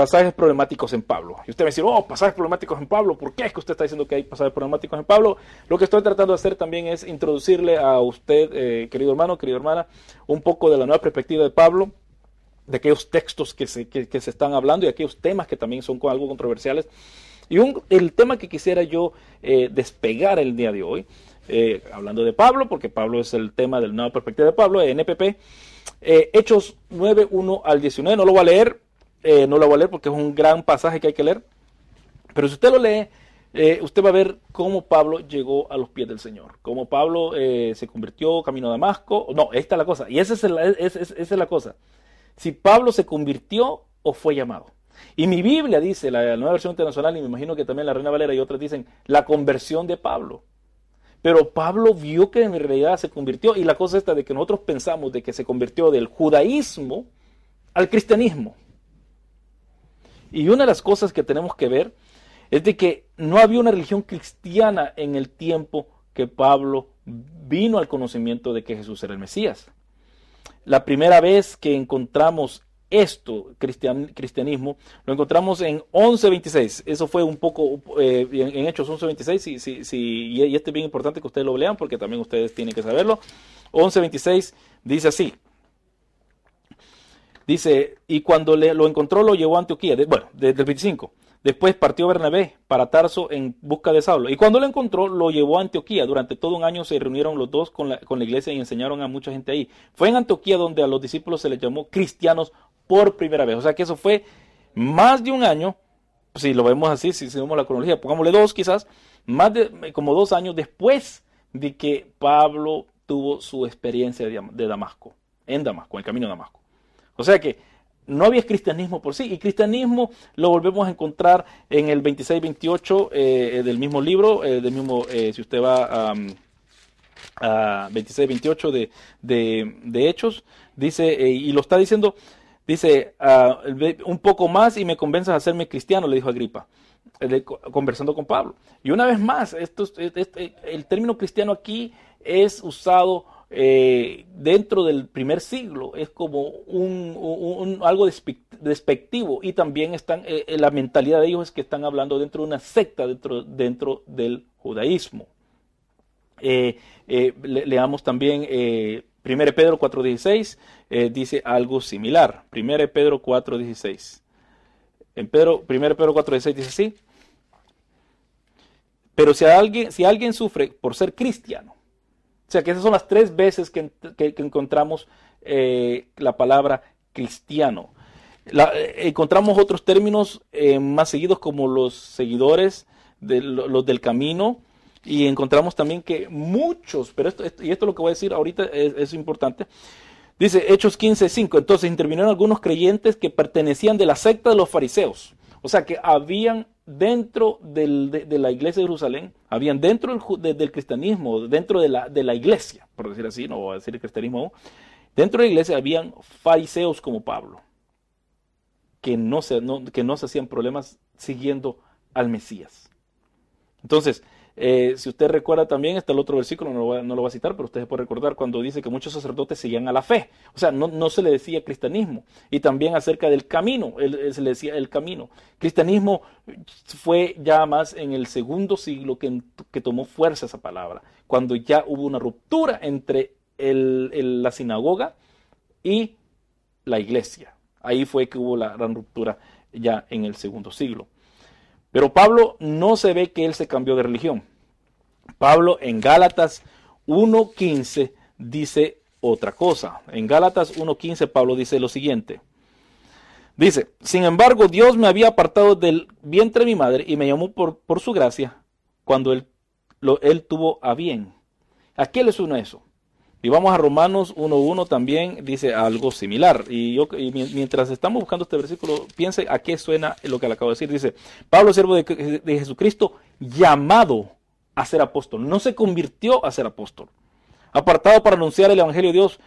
pasajes problemáticos en Pablo. Y usted me dice, oh, pasajes problemáticos en Pablo, ¿por qué es que usted está diciendo que hay pasajes problemáticos en Pablo? Lo que estoy tratando de hacer también es introducirle a usted, eh, querido hermano, querida hermana, un poco de la nueva perspectiva de Pablo, de aquellos textos que se, que, se están hablando y aquellos temas que también son algo controversiales. Y un, el tema que quisiera yo eh, despegar el día de hoy, eh, hablando de Pablo, porque Pablo es el tema de la nueva perspectiva de Pablo, NPP, Hechos 9, 1 al 19, no lo voy a leer, eh, no lo voy a leer porque es un gran pasaje que hay que leer. Pero si usted lo lee, eh, usted va a ver cómo Pablo llegó a los pies del Señor. Cómo Pablo eh, se convirtió camino a Damasco. No, esta es la cosa. Y esa es, la cosa. Si Pablo se convirtió o fue llamado. Y mi Biblia dice, la nueva versión internacional, y me imagino que también la Reina Valera y otras dicen, la conversión de Pablo. Pero Pablo vio que en realidad se convirtió, y la cosa esta de que nosotros pensamos de que se convirtió del judaísmo al cristianismo. Y una de las cosas que tenemos que ver es de que no había una religión cristiana en el tiempo que Pablo vino al conocimiento de que Jesús era el Mesías. La primera vez que encontramos esto, cristianismo, lo encontramos en 11.26. Eso fue un poco eh, en, Hechos 11.26, y, este es bien importante que ustedes lo lean porque también ustedes tienen que saberlo. 11.26 dice así. Dice, y cuando le, lo encontró lo llevó a Antioquía, bueno, desde el 25. Después partió Bernabé para Tarso en busca de Saulo. Y cuando lo encontró, lo llevó a Antioquía. Durante todo un año se reunieron los dos con la, con la iglesia y enseñaron a mucha gente ahí. Fue en Antioquía donde a los discípulos se les llamó cristianos por primera vez. O sea que eso fue más de un año, si lo vemos así, si vemos la cronología, pongámosle dos quizás, más de como dos años después de que Pablo tuvo su experiencia de Damasco, en Damasco, en el camino de Damasco. O sea que no había cristianismo por sí. Y cristianismo lo volvemos a encontrar en el 26-28 eh, del mismo libro, eh, del mismo, eh, si usted va a, 26-28 de, de, Hechos, dice, y lo está diciendo, dice, ah, un poco más y me convenzas a hacerme cristiano, le dijo Agripa, conversando con Pablo. Y una vez más, esto, este, el término cristiano aquí es usado eh, dentro del primer siglo es como un, algo despectivo y también están, eh, eh, la mentalidad de ellos es que están hablando dentro de una secta dentro, dentro del judaísmo. leamos también 1 Pedro 4.16, dice algo similar. 1 Pedro 4.16. En Pedro, 1 Pedro 4.16 dice así. Pero si alguien, si alguien sufre por ser cristiano, o sea que esas son las tres veces que, encontramos eh, la palabra cristiano. Eh, encontramos otros términos eh, más seguidos como los seguidores, de, los del camino, y encontramos también que muchos, pero esto, y esto es lo que voy a decir ahorita es, es importante, dice Hechos 15.5, entonces intervinieron algunos creyentes que pertenecían de la secta de los fariseos, o sea que habían dentro de, la iglesia de Jerusalén, habían dentro del, cristianismo, dentro de la, iglesia, por decir así, no voy a decir el cristianismo, dentro de la iglesia habían fariseos como Pablo, que no se, que no se hacían problemas siguiendo al Mesías. Entonces, eh, si usted recuerda también, está el otro versículo, no lo, voy a, citar, pero usted puede recordar cuando dice que muchos sacerdotes seguían a la fe. O sea, no, no se le decía cristianismo. Y también acerca del camino, él, se le decía el camino. Cristianismo fue ya más en el segundo siglo que, que tomó fuerza esa palabra, cuando ya hubo una ruptura entre la sinagoga y la iglesia. Ahí fue que hubo la gran ruptura ya en el segundo siglo. Pero Pablo no se ve que él se cambió de religión. Pablo en Gálatas 1.15 dice otra cosa. En Gálatas 1.15 Pablo dice lo siguiente. Dice, sin embargo, Dios me había apartado del vientre de mi madre y me llamó por, su gracia cuando él, lo, él tuvo a bien. ¿A qué le suena eso? Y vamos a Romanos 1.1 también dice algo similar. Y, yo, mientras estamos buscando este versículo, piense a qué suena lo que le acabo de decir. Dice, Pablo, siervo de, de Jesucristo, llamado a ser apóstol. No se convirtió a ser apóstol. Apartado para anunciar el Evangelio de Dios.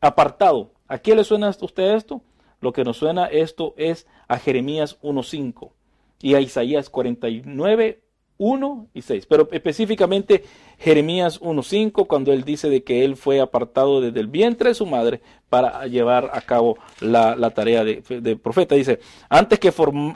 Apartado. ¿A qué le suena a usted esto? Lo que nos suena esto es a Jeremías 1.5 y a Isaías 49, 1 y 6, pero específicamente Jeremías 1.5, cuando él dice de que él fue apartado desde el vientre de su madre para llevar a cabo la, tarea de, profeta. Dice, antes, que,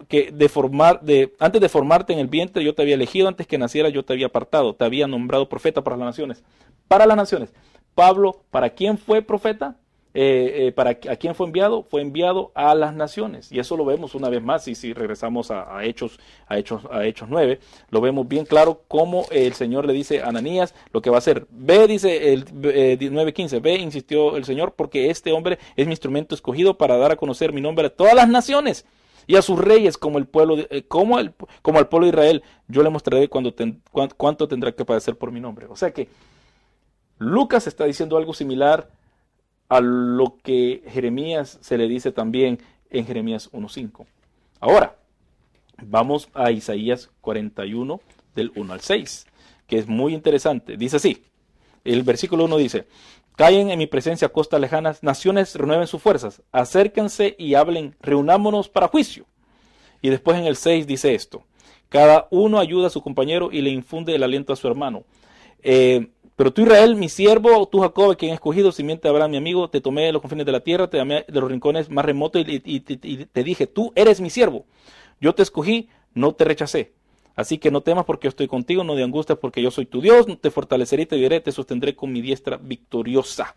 que de formar, de, antes de formarte en el vientre yo te había elegido, antes que naciera yo te había apartado, te había nombrado profeta para las naciones. Para las naciones. Pablo, ¿para quién fue profeta? Eh, eh, para a quién fue enviado fue enviado a las naciones. Y eso lo vemos una vez más y si regresamos a, hechos a hechos a hechos 9 lo vemos bien claro cómo el señor le dice a Ananías lo que va a hacer. Ve dice el eh, 9:15 ve insistió el señor porque este hombre es mi instrumento escogido para dar a conocer mi nombre a todas las naciones y a sus reyes como el pueblo eh, como el como al pueblo de Israel. Yo le mostraré cuánto tendrá que padecer por mi nombre. O sea que Lucas está diciendo algo similar a lo que Jeremías se le dice también en Jeremías 1.5. Ahora, vamos a Isaías 41 del 1 al 6, que es muy interesante. Dice así, el versículo 1 dice, Caen en mi presencia costas lejanas, naciones renueven sus fuerzas, acérquense y hablen, reunámonos para juicio. Y después en el 6 dice esto, cada uno ayuda a su compañero y le infunde el aliento a su hermano. Eh, pero tú, Israel, mi siervo, tú, Jacob, quien escogido, simiente de Abraham, mi amigo, te tomé de los confines de la tierra, te llamé de los rincones más remotos y, te dije, tú eres mi siervo. Yo te escogí, no te rechacé. Así que no temas porque yo estoy contigo, no de angustia porque yo soy tu Dios, te fortaleceré, te diré, te sostendré con mi diestra victoriosa.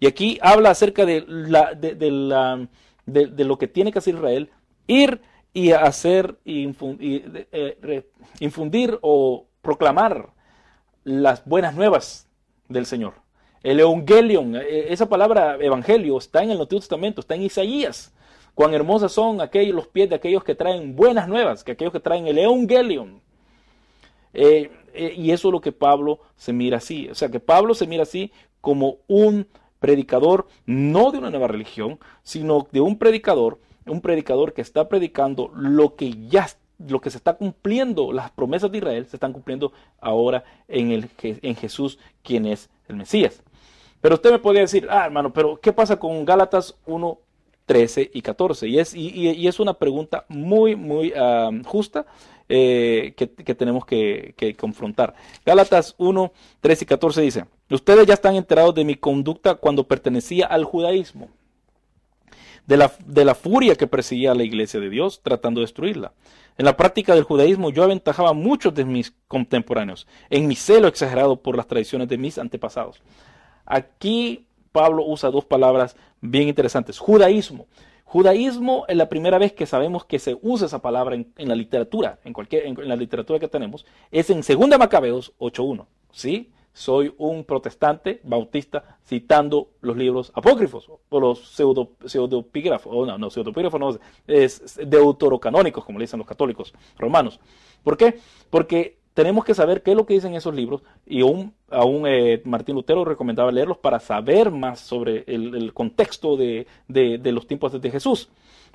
Y aquí habla acerca de, la, de, lo que tiene que hacer Israel, ir y hacer, infundir, eh, infundir o proclamar las buenas nuevas del Señor. El Evangelion, eh, esa palabra evangelio está en el Antiguo Testamento, está en Isaías. Cuán hermosas son aquellos los pies de aquellos que traen buenas nuevas, que aquellos que traen el Evangelion. Eh, eh, y eso es lo que Pablo se mira así. O sea, que Pablo se mira así como un predicador, no de una nueva religión, sino de un predicador, un predicador que está predicando lo que ya lo que se está cumpliendo, las promesas de Israel, se están cumpliendo ahora en, el, en Jesús, quien es el Mesías. Pero usted me podría decir, ah, hermano, pero ¿qué pasa con Gálatas 1, 13 y 14? Y es, y, es una pregunta muy, muy ah, justa eh, que, tenemos que, que, confrontar. Gálatas 1, 13 y 14 dice, ustedes ya están enterados de mi conducta cuando pertenecía al judaísmo. De la, de la furia que perseguía a la iglesia de Dios tratando de destruirla. En la práctica del judaísmo yo aventajaba a muchos de mis contemporáneos, en mi celo exagerado por las tradiciones de mis antepasados. Aquí Pablo usa dos palabras bien interesantes. Judaísmo. Judaísmo es la primera vez que sabemos que se usa esa palabra en, la literatura, en, cualquier, en, la literatura que tenemos, es en 2 Macabeos 8.1. ¿Sí? Soy un protestante bautista citando los libros apócrifos o los pseudo, pseudopígrafos, o no, no, pseudopígrafos no, es deuterocanónicos, como le dicen los católicos romanos. ¿Por qué? Porque tenemos que saber qué es lo que dicen esos libros y aún, aún eh, Martín Lutero recomendaba leerlos para saber más sobre el, contexto de, de, los tiempos de Jesús.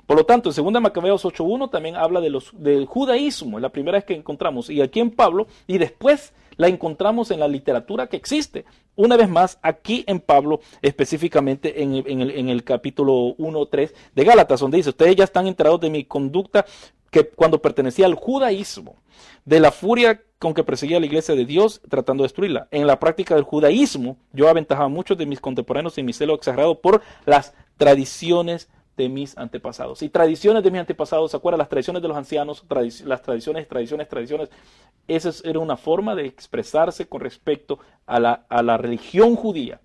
Por lo tanto, en 2 Macabeos 8.1 también habla de los, del judaísmo, es la primera vez que encontramos, y aquí en Pablo, y después la encontramos en la literatura que existe. Una vez más, aquí en Pablo, específicamente en, el, en el, capítulo 1.3 de Gálatas, donde dice, ustedes ya están enterados de mi conducta que cuando pertenecía al judaísmo, de la furia con que perseguía la iglesia de Dios tratando de destruirla. En la práctica del judaísmo, yo aventajaba a muchos de mis contemporáneos en mi celo exagerado por las tradiciones de mis antepasados. Y tradiciones de mis antepasados, ¿se acuerdan? Las tradiciones de los ancianos, las tradiciones, tradiciones, tradiciones. Esa era una forma de expresarse con respecto a la, a la religión judía.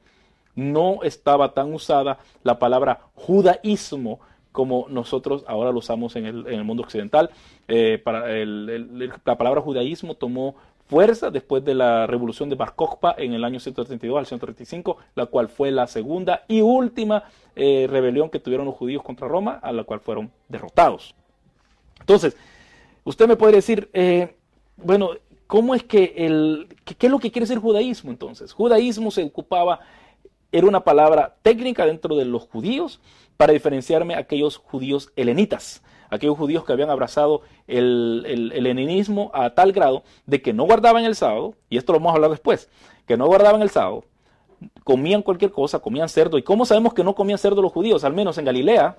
No estaba tan usada la palabra judaísmo como nosotros ahora lo usamos en el, en el mundo occidental. Eh, para la palabra judaísmo tomó fuerza después de la revolución de Bar en el año 132 al 135, la cual fue la segunda y última eh, rebelión que tuvieron los judíos contra Roma, a la cual fueron derrotados. Entonces, usted me puede decir, eh, bueno, ¿cómo es que el, qué es lo que quiere decir judaísmo entonces? Judaísmo se ocupaba, era una palabra técnica dentro de los judíos para diferenciarme a aquellos judíos helenitas aquellos judíos que habían abrazado el, el, a tal grado de que no guardaban el sábado, y esto lo vamos a hablar después, que no guardaban el sábado, comían cualquier cosa, comían cerdo. ¿Y cómo sabemos que no comían cerdo los judíos? Al menos en Galilea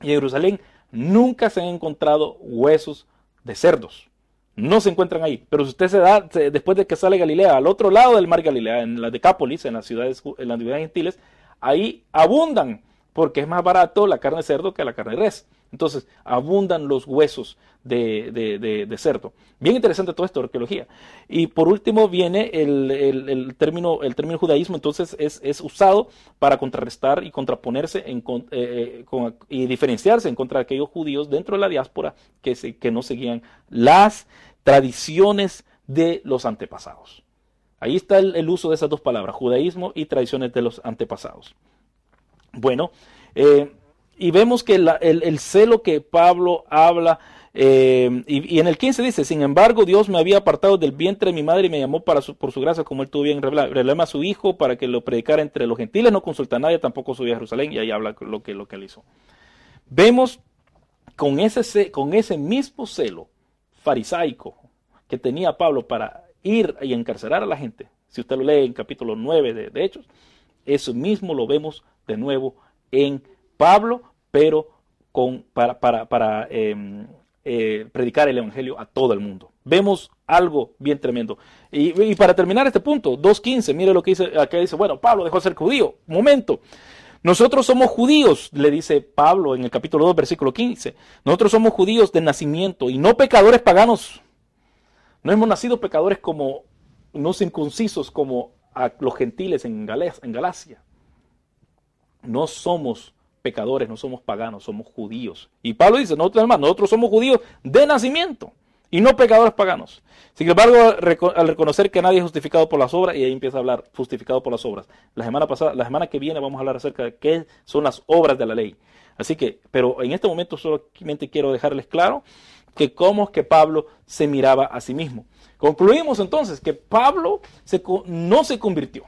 y en Jerusalén nunca se han encontrado huesos de cerdos. No se encuentran ahí. Pero si usted se da, después de que sale Galilea, al otro lado del mar Galilea, en la Decápolis, en las ciudades, en las ciudades gentiles, ahí abundan, porque es más barato la carne de cerdo que la carne de res. Entonces, abundan los huesos de, cerdo. Bien interesante todo esto, arqueología. Y por último viene el, término, el término judaísmo, entonces es, usado para contrarrestar y contraponerse en, eh, eh, y diferenciarse en contra de aquellos judíos dentro de la diáspora que, se, que no seguían las tradiciones de los antepasados. Ahí está el, uso de esas dos palabras, judaísmo y tradiciones de los antepasados. Bueno, eh, y vemos que el, celo que Pablo habla, eh, y, en el 15 dice, sin embargo, Dios me había apartado del vientre de mi madre y me llamó para por su gracia, como él tuvo bien revelado a su hijo para que lo predicara entre los gentiles, no consulta a nadie, tampoco subía a Jerusalén, y ahí habla lo que, lo que él hizo. Vemos con ese, con ese mismo celo farisaico que tenía Pablo para ir y encarcelar a la gente, si usted lo lee en capítulo 9 de, de Hechos, eso mismo lo vemos de nuevo en Pablo, pero con, para, para, para em, eh, predicar el Evangelio a todo el mundo. Vemos algo bien tremendo. Y, para terminar este punto, 2.15, mire lo que dice, acá dice, bueno, Pablo dejó de ser judío. Momento. Nosotros somos judíos, le dice Pablo en el capítulo 2, versículo 15. Nosotros somos judíos de nacimiento y no pecadores paganos. No hemos nacido pecadores como, no circuncisos como a los gentiles en, en Galacia. No somos pecadores, no somos paganos, somos judíos. Y Pablo dice, nosotros, nosotros somos judíos de nacimiento y no pecadores paganos. Sin embargo, al reconocer que nadie es justificado por las obras, y ahí empieza a hablar justificado por las obras. La semana pasada, la semana que viene vamos a hablar acerca de qué son las obras de la ley. Así que, pero en este momento solamente quiero dejarles claro que cómo es que Pablo se miraba a sí mismo. Concluimos entonces que Pablo no se convirtió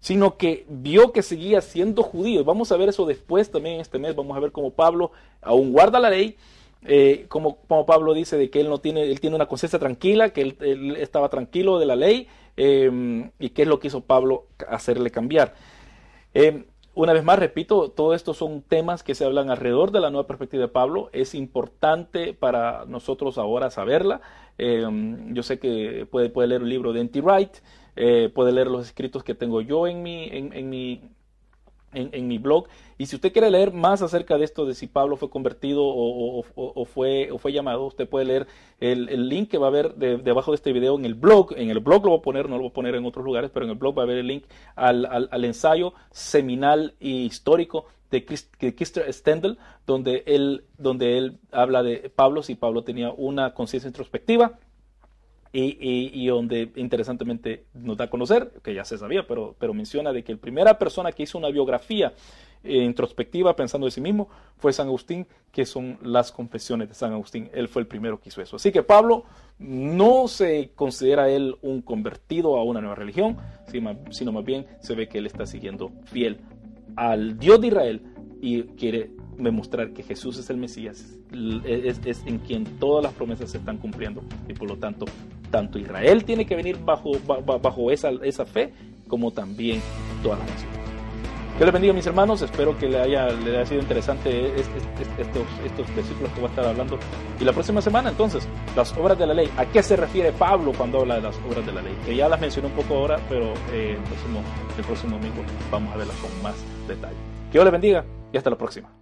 sino que vio que seguía siendo judío. Vamos a ver eso después también este mes. Vamos a ver cómo Pablo aún guarda la ley, eh, como, Pablo dice de que él no tiene, él tiene una conciencia tranquila, que él, estaba tranquilo de la ley eh, y qué es lo que hizo Pablo hacerle cambiar. Eh, una vez más, repito, todo esto son temas que se hablan alrededor de la nueva perspectiva de Pablo. Es importante para nosotros ahora saberla. yo sé que puede, puede leer un libro de N.T. Wright, eh, puede leer los escritos que tengo yo en mi, en, mi, en, mi blog. Y si usted quiere leer más acerca de esto, de si Pablo fue convertido o, fue, o fue llamado, usted puede leer el, link que va a haber debajo de este video en el blog. En el blog lo voy a poner, no lo voy a poner en otros lugares, pero en el blog va a haber el link al, al, ensayo seminal y histórico de, Kister Stendel, donde él, donde él habla de Pablo, si Pablo tenía una conciencia introspectiva y, donde interesantemente nos da a conocer, que ya se sabía, pero, pero menciona de que la primera persona que hizo una biografía eh, introspectiva pensando de sí mismo fue San Agustín, que son las confesiones de San Agustín. Él fue el primero que hizo eso. Así que Pablo no se considera él un convertido a una nueva religión, sino más bien se ve que él está siguiendo fiel al Dios de Israel y quiere demostrar que Jesús es el Mesías, es, en quien todas las promesas se están cumpliendo y por lo tanto tanto Israel tiene que venir bajo, bajo esa, esa fe como también todas las naciones. Dios les bendiga mis hermanos, espero que le haya, le haya sido interesante estos, estos versículos que voy a estar hablando. Y la próxima semana entonces, las obras de la ley. ¿A qué se refiere Pablo cuando habla de las obras de la ley? Que ya las mencioné un poco ahora, pero eh, el, próximo, el próximo domingo vamos a verlas con más detalle. Que Dios les bendiga y hasta la próxima.